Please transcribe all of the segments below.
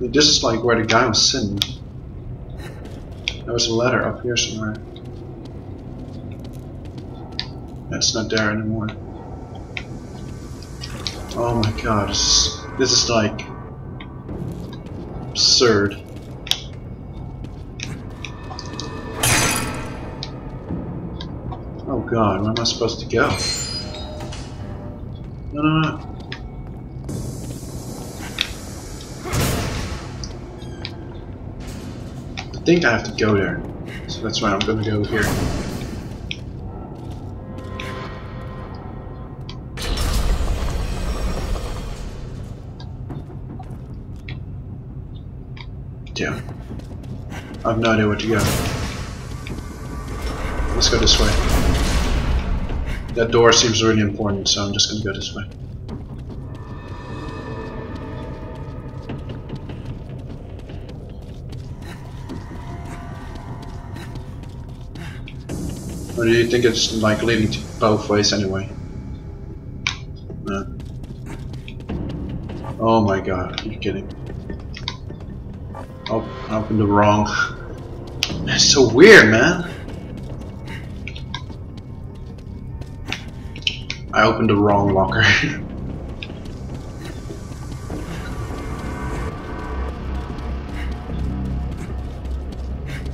This is like where the guy was sitting. There was a ladder up here somewhere. That's not there anymore. Oh my god, this is, this is like absurd. Oh god, where am I supposed to go? No, no, no. Think I have to go there. So that's why I'm gonna go here. Yeah. I have no idea where to go. Let's go this way. That door seems really important, so I'm just gonna go this way. Or do you think it's like leading to both ways anyway? No. Oh my god, you're you kidding? Oh, I opened the wrong. That's so weird, man. I opened the wrong locker.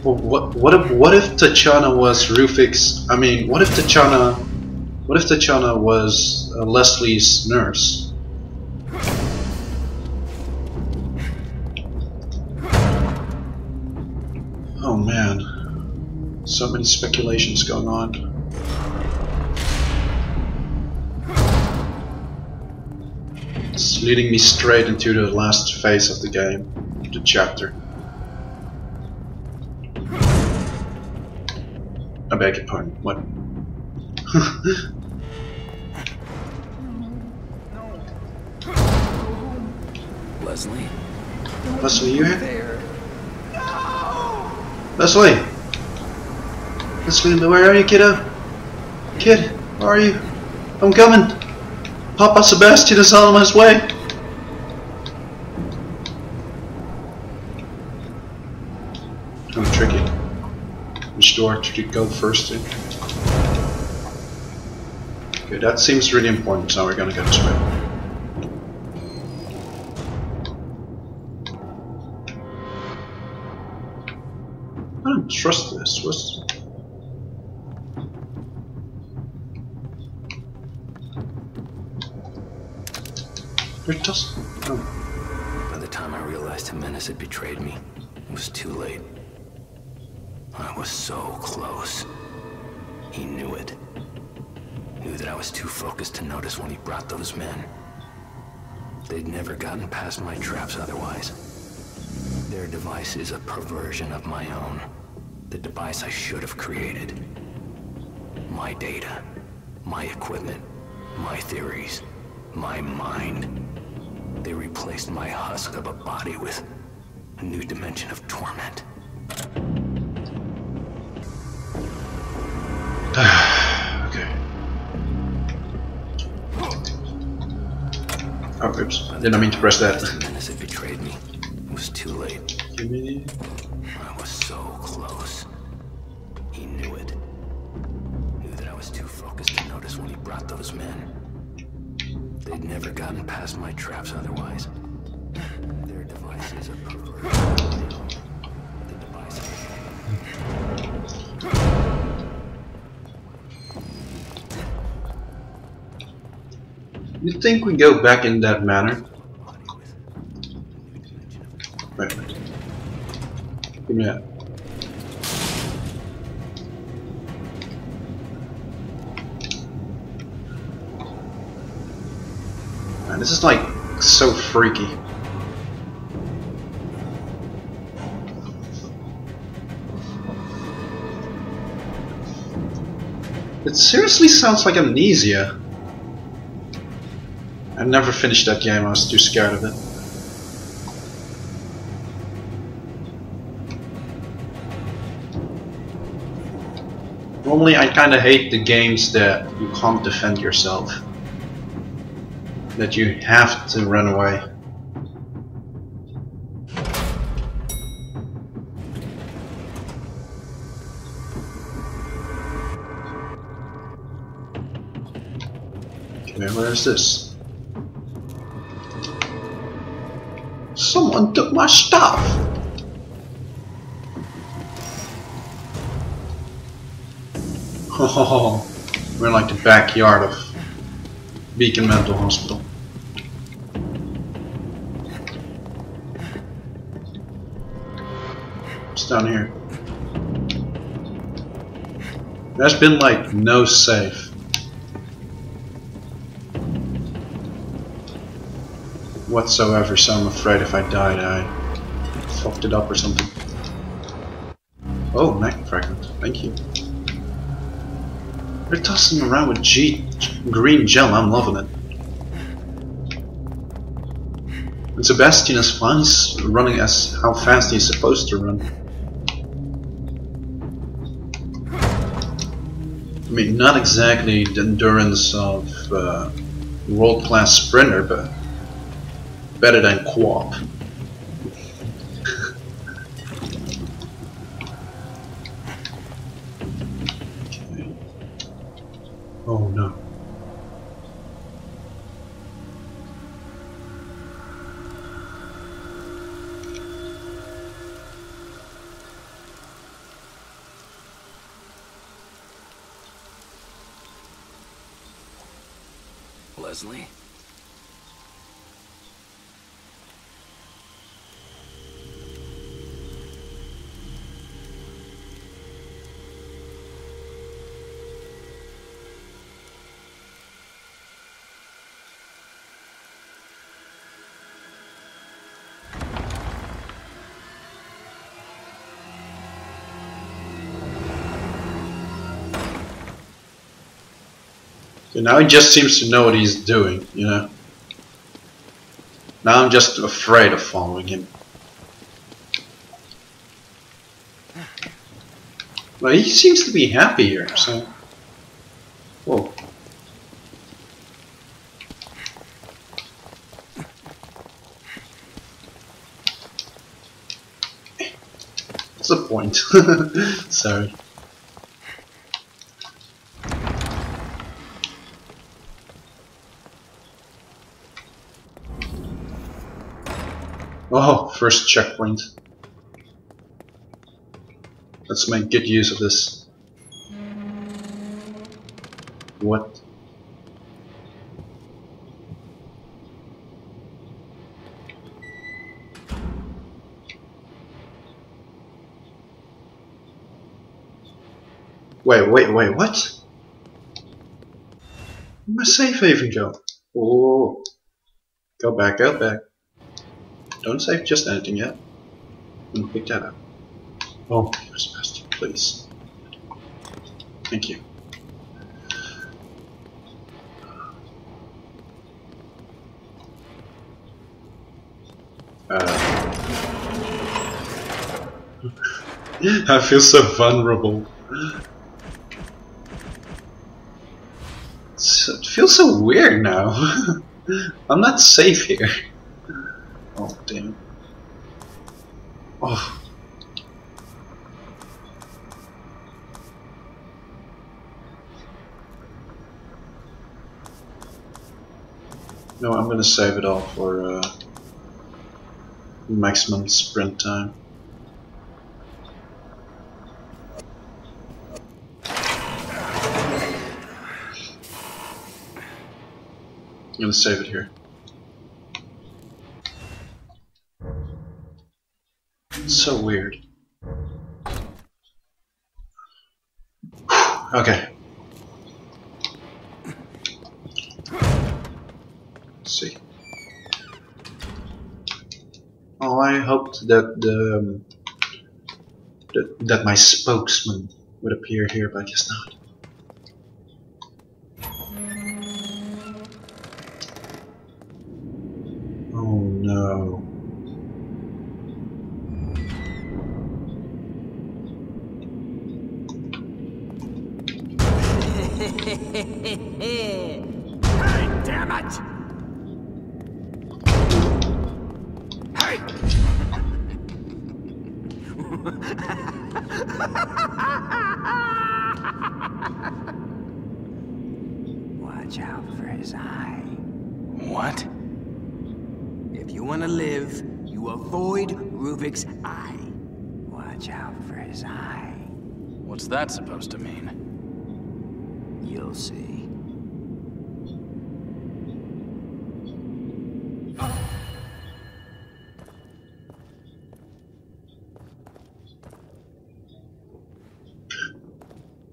what if what if Tatiana was Ruvik's? I mean, what if Tatiana? What if Tatiana was uh, Leslie's nurse? Oh man, so many speculations going on. It's leading me straight into the last phase of the game, the chapter. Beg your pardon, what? Leslie? Leslie, you here? Leslie! Leslie, where are you, kiddo? Kid, where are you? I'm coming! Papa Sebastian is on his way! I'm tricky. Which door should you go first in? Okay, that seems really important, so we're gonna go this way. I don't trust this. What's It doesn't. Oh. By the time I realized Jimenez had betrayed me, it was too late. I was so close. He knew it. Knew that I was too focused to notice when he brought those men. They'd never gotten past my traps otherwise. Their device is a perversion of my own. The device I should have created. My data, my equipment, my theories, my mind. They replaced my husk of a body with a new dimension of torment. Oh, oops. Didn't mean to press that. Jimenez had betrayed me. It was too late. I was so close. He knew it. Knew that I was too focused to notice when he brought those men. They'd never gotten past my traps otherwise. Their device is a perversion. The device You think we go back in that manner? Wait. Give me that. Man, this is like so freaky. It seriously sounds like amnesia. I've never finished that game, I was too scared of it. Normally I kinda hate the games that you can't defend yourself. That you have to run away. Okay, where is this? Someone took my stuff! Oh, we're in like the backyard of Beacon Mental Hospital. What's down here? There's been like no safe. Whatsoever, so I'm afraid if I died I fucked it up or something. Oh, magnet fragment, thank you. They're tossing around with G green gel, I'm loving it. And Sebastian is fine, he's running as how fast he's supposed to run. I mean, not exactly the endurance of uh, world-class sprinter, but better than Quap. Oh no. Leslie? So now he just seems to know what he's doing, you know. Now I'm just afraid of following him. Well, he seems to be happy here, so... Whoa. What's the point? Sorry. Oh, first checkpoint. Let's make good use of this. What? Wait, wait, wait, what? Where'd my safe haven go? Oh, go back, go back. Don't save just anything yet. And pick that up. Oh, here's Master, please. Thank you. Uh, I feel so vulnerable. It's, it feels so weird now. I'm not safe here. Oh, damn. Oh. No, I'm gonna save it all for uh, maximum sprint time. I'm gonna save it here. so weird. okay. Let's see. Oh, I hoped that the um, that, that my spokesman would appear here, but I guess not. Oh no. hey, damn it! Watch out for his eye. What? If you want to live, you avoid Ruvik's eye. Watch out for his eye. What's that supposed to mean? You'll see.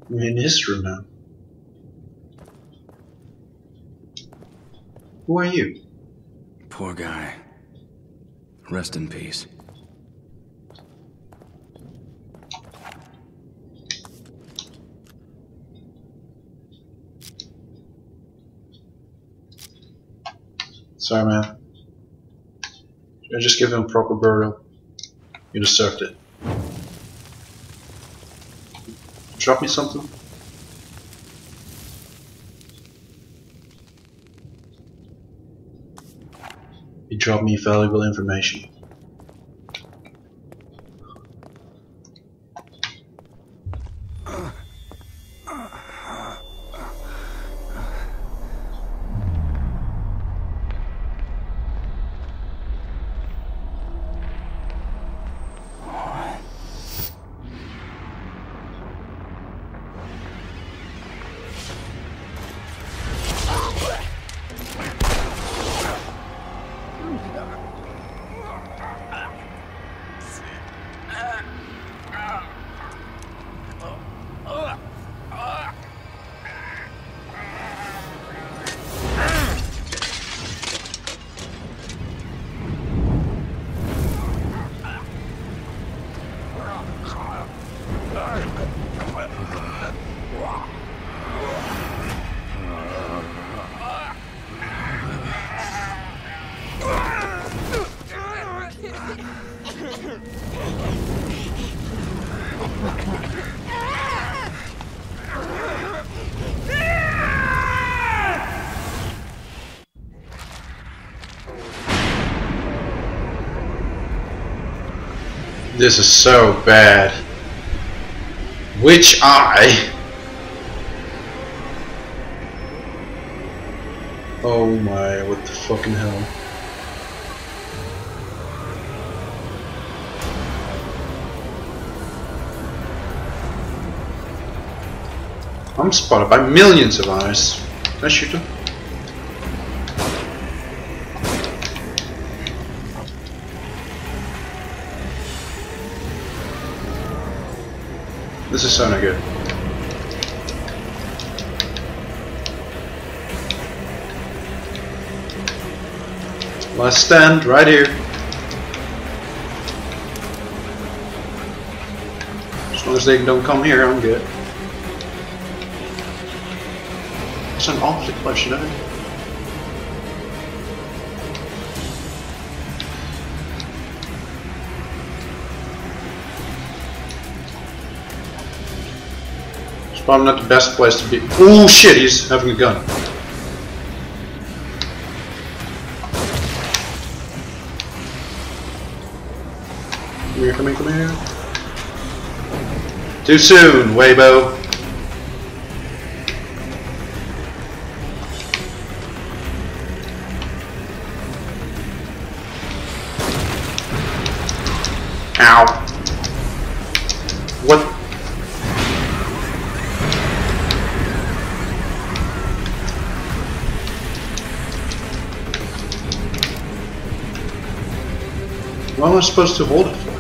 We're in his room now. Who are you? Poor guy. Rest in peace. Sorry, man. I just give him a proper burial. You deserved it. Drop me something? You dropped me valuable information. This is so bad. Which eye? Oh my, what the fucking hell. I'm spotted by millions of eyes. Can I shoot them? This is so not good. Last stand right here. As long as they don't come here, I'm good. It's an awfully question of it. Probably not the best place to be. Oh shit, he's having a gun. Come here, come here, come here. Too soon, Weibo. Ow. Am I supposed to hold it for?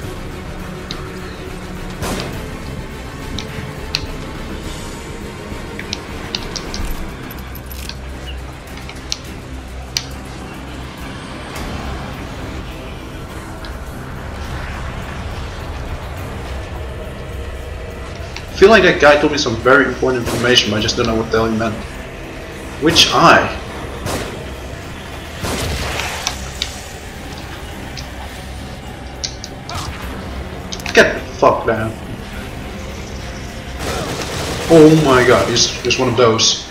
I feel like that guy told me some very important information, but I just don't know what the hell he meant. Which eye? Fuck down. Oh my god, he's just one of those.